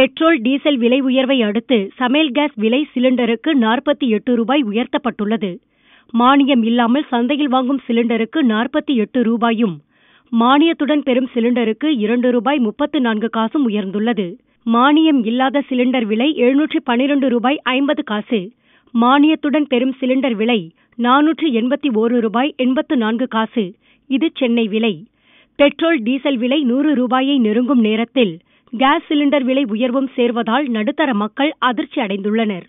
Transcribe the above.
Petrol diesel விலை உயர்வை அடுத்து சமையல் கேஸ் விலை சிலிண்டருக்கு நாற்பத்தி எட்டு ரூபாய் உயர்த்தப்பட்டுள்ளது. மானியம் இல்லாமல் சந்தையில் வாங்கும் சிலிண்டருக்கு நாற்பத்தி எட்டு ரூபாயும் மானியத்துடன் பெறும் சிலிண்டருக்கு இரண்டு ரூபாய் முப்பத்து நான்கு காசும் உயர்ந்துள்ளது. மானியம் இல்லாத சிலிண்டர் விலை எழுநூற்று பனிரெண்டு ரூபாய் ஐம்பது காசு. மானியத்துடன் பெறும் சிலிண்டர் விலை நானூற்று எண்பத்தி ஓரு ரூபாய் எண்பத்து நான்கு காசு. இது சென்னை விலை. பெட்ரோல் டீசல் விலை நூறு ரூபாயை நெருங்கும் நேரத்தில் கேஸ் சிலிண்டர் விலை உயர்வும் சேர்வதால் நடுத்தர மக்கள் அதிர்ச்சி அடைந்துள்ளனர்